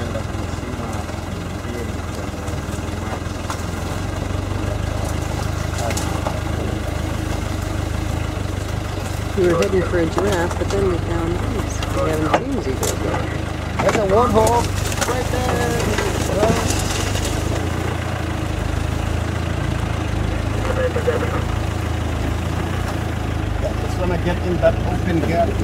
We were heading for a giraffe, but then we found these. We haven't seen zebras yet. There's a warthog right there. Just wanna get in that open gap.